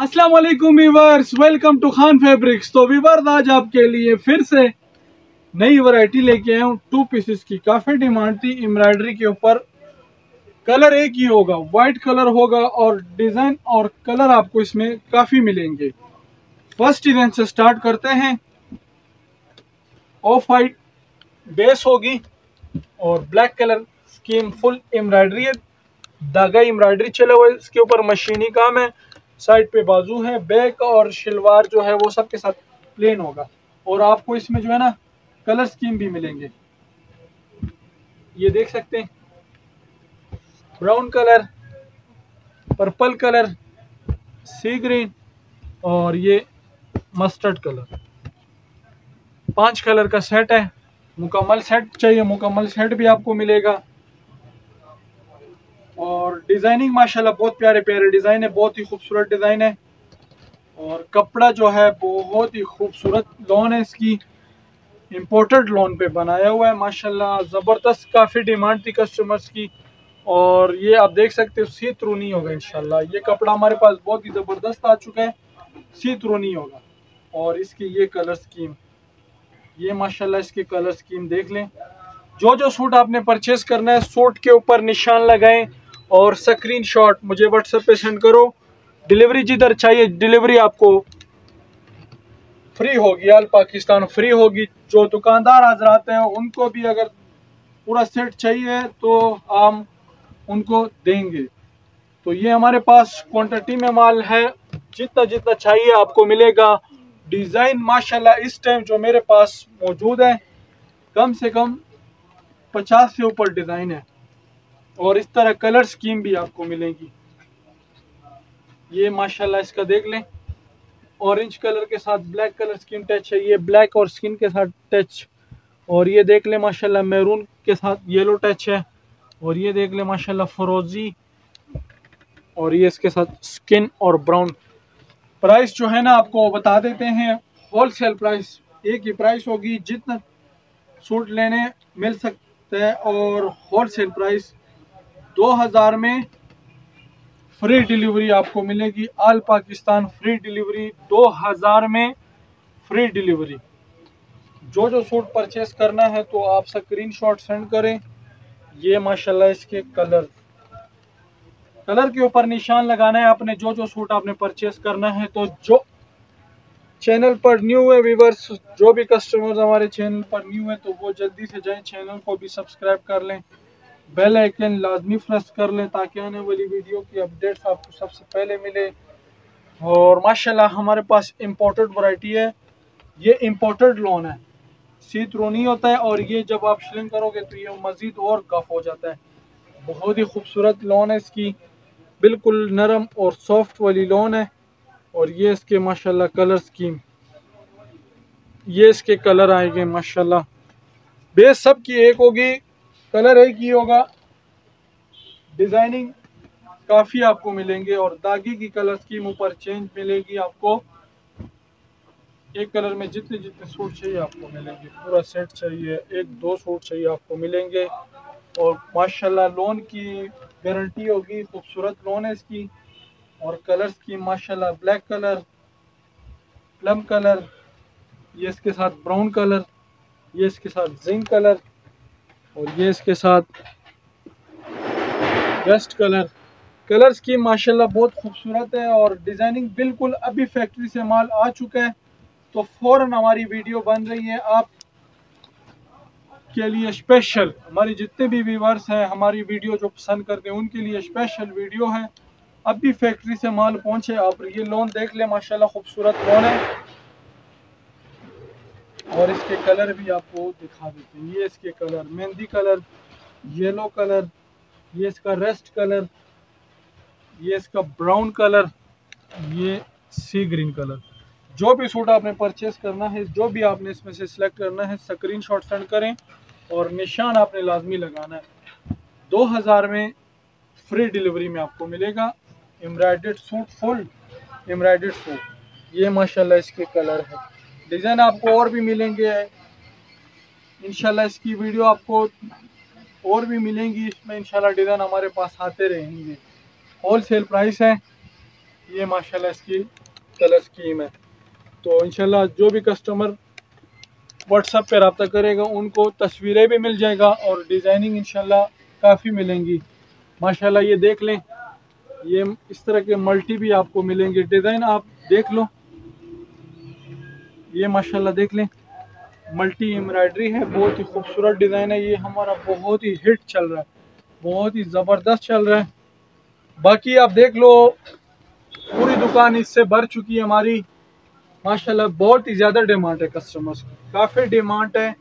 السلام علیکم viewers, welcome to Khan fabrics. تو ویورز، آج آپ کے لیے پھر سے نئی ورائٹی لے کے ہوں۔ ٹو پیسز کی کافی ڈیمانڈ تھی۔ امبرائڈری کے اوپر کلر ایک ہی ہوگا۔ وائٹ کلر ہوگا اور ڈیزائن اور کلر آپ کو اس میں کافی ملیں گے۔ فرسٹ ایونٹ سے سٹارٹ کرتے ہیں۔ آف وائٹ بیس ہوگی اور black colour scheme full embroidery ہے۔ دھاگا امبرائڈری چلے ہوئے۔ اس کے اوپر مشینی کام ہے۔ سائڈ پہ بازو ہے بیک اور شلوار جو ہے وہ سب کے ساتھ پلین ہوگا۔ اور آپ کو اس میں جو ہے نا کلر سکیم بھی ملیں گے۔ یہ دیکھ سکتے ہیں۔ Brown colour purple colour sea green اور یہ مسٹرڈ کلر پانچ کلر کا سیٹ ہے۔ مکمل سیٹ چاہیے، مکمل سیٹ بھی آپ کو ملے گا۔ اور ڈیزائننگ ماشاءاللہ بہت پیارے پیارے ڈیزائن ہے بہت ہی خوبصورت ڈیزائن ہے اور کپڑا جو ہے، بہت ہی خوبصورت لون ہے اس کی۔ امپورٹڈ لون پہ بنایا ہوا ہے، ماشاءاللہ زبردست کافی ڈیمانڈ تھی کسٹمرز کی۔ اور یہ آپ دیکھ سکتے ہو سی تھرو نہیں ہوگا انشاءاللہ۔ یہ کپڑا ہمارے پاس بہت ہی زبردست آ چکا ہے سی تھرو نہیں ہوگا۔ اور اس کی یہ کلر سکیم یہ ماشاءاللہ اس کی کلر سکیم دیکھ لیں۔ جو جو سوٹ آپ نے پرچیز کرنا ہے سوٹ کے اوپر نشان لگائیں۔ اور سکرین شاٹ مجھے واٹس اپ پہ سینڈ کرو۔ ڈیلیوری جدھر چاہیے ڈیلیوری آپ کو فری ہوگی۔ آل پاکستان فری ہوگی۔ جو دکاندار حضرات ہیں، ان کو بھی اگر پورا سیٹ چاہیے تو ہم ان کو دیں گے۔ تو یہ ہمارے پاس کوانٹٹی میں مال ہے۔ جتنا جتنا چاہیے آپ کو ملے گا۔ ڈیزائن ماشاءاللہ اس ٹائم جو میرے پاس موجود ہیں، کم سے کم پچاس سے اوپر ڈیزائن ہے۔ اور اس طرح کلر سکیم بھی آپ کو ملیں گی۔ یہ ماشاءاللہ اس کا دیکھ لیں۔ اورنج کلر کے ساتھ بلیک کلر سکیم ٹچ ہے۔ یہ بلیک اور سکین کے ساتھ ٹچ اور یہ دیکھ لیں ماشاءاللہ میرون کے ساتھ یلو ٹچ ہے۔ اور یہ دیکھ لیں ماشاءاللہ فروزی اور یہ اس کے ساتھ سکین اور براؤن پرائس جو ہے نا آپ کو بتا دیتے ہیں۔ ہول سیل پرائس ایک ہی پرائس ہوگی۔ جتنا سوٹ لینے مل سکتا ہے اور ہول سیل پرائس دو ہزار میں فری ڈیلیوری آپ کو ملے گی۔ آل پاکستان فری ڈیلیوری دو ہزار میں فری ڈیلیوری جو جو سوٹ پرچیز کرنا ہے تو آپ سکرین شاٹ سینڈ کریں۔ یہ ماشاءاللہ اس کے کلر کلر کے اوپر نشان لگانا ہے۔ آپ نے جو جو سوٹ آپ نے پرچیز کرنا ہے تو جو چینل پر نیو ہے ویورز جو بھی کسٹمرز ہمارے چینل پر نیو ہے تو وہ جلدی سے جائیں۔ چینل کو بھی سبسکرائب کر لیں۔ بیل آئیکن لازمی فرسٹ کر لیں تاکہ آنے والی ویڈیو کی اپڈیٹس آپ کو سب سے پہلے ملے۔ اور ماشاءاللہ ہمارے پاس امپورٹڈ ورائٹی ہے۔ یہ امپورٹڈ لون ہے۔ سیت رونی ہوتا ہے اور یہ جب آپ شلنگ کرو گے تو یہ مزید اور گف ہو جاتا ہے۔ بہت ہی خوبصورت لون ہے اس کی۔ بالکل نرم اور سافٹ والی لون ہے۔ اور یہ اس کے ماشاءاللہ کلر سکیم یہ اس کے کلر آئے گئے ماشاءاللہ۔ بیس سب کی ایک ہوگی کلر ایک ہی ہوگا۔ ڈیزائننگ کافی آپ کو ملیں گے اور داگی کی کلر سکیم اوپر چینج ملے گی آپ کو۔ ایک کلر میں جتنے جتنے سوٹ چاہیے آپ کو ملیں گے۔ پورا سیٹ چاہیے، ایک دو سوٹ چاہیے آپ کو ملیں گے۔ اور ماشاءاللہ لون کی گارنٹی ہوگی، خوبصورت لون ہے اس کی۔ اور کلر کی ماشاءاللہ بلیک کلر، پلم کلر، یہ اس کے ساتھ براؤن کلر، یہ اس کے ساتھ زنک کلر۔ اور یہ اس کے ساتھ بیسٹ کلر کلر سکیم ماشاءاللہ بہت خوبصورت ہے اور ڈیزائننگ بالکل ابھی فیکٹری سے مال آ چکا ہے تو فوراً ہماری ویڈیو بن رہی ہے آپ کے لیے اسپیشل ہماری جتنے بھی ویورس ہیں، ہماری ویڈیو جو پسند کرتے ہیں، ان کے لیے اسپیشل ویڈیو ہے۔ اب بھی فیکٹری سے مال پہنچے، آپ یہ لون دیکھ لیں، ماشاءاللہ خوبصورت لون ہے۔ اور اس کے کلر بھی آپ کو دکھا دیتے ہیں۔ یہ اس کے colour, mehndi colour, yellow colour, یہ اس کا ریسٹ کلر، یہ اس کا براؤن کلر، یہ سی گرین کلر۔ جو بھی سوٹ آپ نے پرچیز کرنا ہے، جو بھی آپ نے اس میں سے سلیکٹ کرنا ہے، سکرین شاٹ سینڈ کریں اور نشان آپ نے لازمی لگانا ہے۔ دو ہزار میں فری ڈیلیوری میں آپ کو ملے گا۔ امبرائڈڈ سوٹ، فل امبرائڈڈ سوٹ۔ یہ ماشاءاللہ اس کے کلر ہے ڈیزائن آپ کو اور بھی ملیں گے۔ انشاءاللہ اس کی ویڈیو آپ کو اور بھی ملیں گی، اس میں انشاءاللہ ڈیزائن ہمارے پاس آتے رہیں گے۔ ہول سیل پرائس ہے۔ یہ ماشاءاللہ اس کی کلر سکیم ہے تو انشاءاللہ جو بھی کسٹمر واٹس اپ پہ رابطہ کرے گا، ان کو تصویریں بھی مل جائے گا اور ڈیزائننگ انشاءاللہ کافی ملیں گی۔ ماشاءاللہ یہ دیکھ لیں۔ یہ اس طرح کے ملٹی بھی آپ کو ملیں گے۔ ڈیزائن آپ دیکھ لو۔ یہ ماشاءاللہ دیکھ لیں، ملٹی امبرائڈری ہے، بہت ہی خوبصورت ڈیزائن ہے، یہ ہمارا بہت ہی ہٹ چل رہا ہے، بہت ہی زبردست چل رہا ہے۔ باقی آپ دیکھ لو، پوری دکان اس سے بھر چکی ہے ہماری۔ ماشاءاللہ بہت ہی زیادہ ڈیمانڈ ہے کسٹمرز کافی ڈیمانڈ ہے۔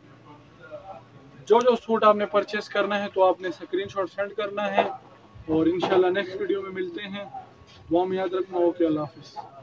جو جو سوٹ آپ نے پرچیز کرنا ہے تو آپ نے سکرین شاٹ سینڈ کرنا ہے۔ اور انشاءاللہ نیکسٹ ویڈیو میں ملتے ہیں۔ وہ ہم یاد رکھنا۔ اوکے، اللہ حافظ۔